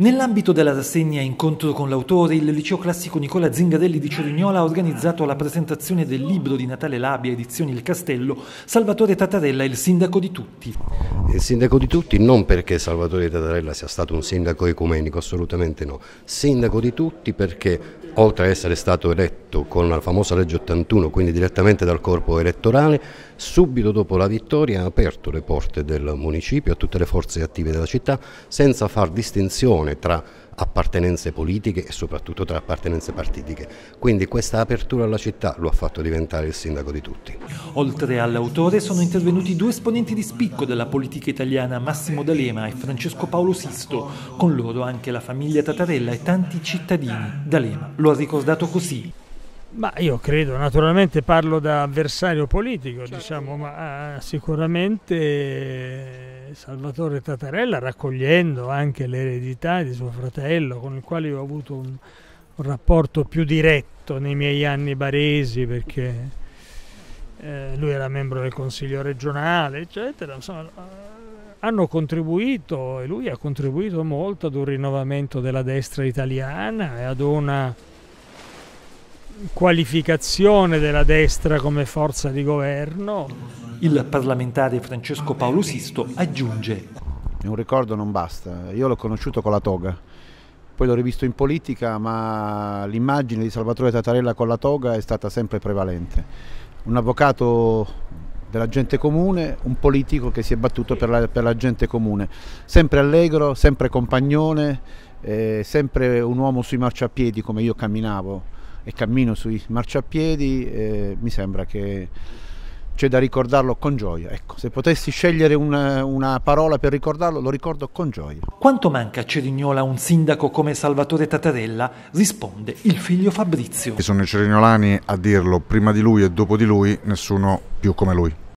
Nell'ambito della rassegna Incontro con l'autore, il liceo classico Nicola Zingarelli di Cerignola ha organizzato la presentazione del libro di Natale Labia, edizioni Il Castello, Salvatore Tatarella, il sindaco di tutti. Il sindaco di tutti non perché Salvatore Tatarella sia stato un sindaco ecumenico, assolutamente no. Sindaco di tutti perché oltre ad essere stato eletto con la famosa legge 81, quindi direttamente dal corpo elettorale, subito dopo la vittoria ha aperto le porte del municipio a tutte le forze attive della città senza far distinzione tra appartenenze politiche e soprattutto tra appartenenze partitiche. Quindi questa apertura alla città lo ha fatto diventare il sindaco di tutti. Oltre all'autore sono intervenuti due esponenti di spicco della politica italiana, Massimo D'Alema e Francesco Paolo Sisto, con loro anche la famiglia Tatarella e tanti cittadini. D'Alema lo ha ricordato così. Ma io credo, naturalmente parlo da avversario politico, diciamo, ma ah, sicuramente Salvatore Tatarella raccogliendo anche l'eredità di suo fratello, con il quale ho avuto un, un rapporto più diretto nei miei anni baresi, perché eh, lui era membro del consiglio regionale, eccetera, insomma, hanno contribuito e lui ha contribuito molto ad un rinnovamento della destra italiana e ad una qualificazione della destra come forza di governo. Il parlamentare Francesco Paolo Sisto aggiunge. Un ricordo non basta, io l'ho conosciuto con la toga, poi l'ho rivisto in politica, ma l'immagine di Salvatore Tatarella con la toga è stata sempre prevalente. Un avvocato della gente comune, un politico che si è battuto per la, per la gente comune, sempre allegro, sempre compagnone, eh, sempre un uomo sui marciapiedi come io camminavo e cammino sui marciapiedi, eh, mi sembra che c'è da ricordarlo con gioia. Ecco, se potessi scegliere una, una, parola per ricordarlo, lo ricordo con gioia. Quanto manca a Cerignola un sindaco come Salvatore Tatarella? Risponde il figlio Fabrizio. Sono i cerignolani a dirlo prima di lui e dopo di lui, nessuno più come lui.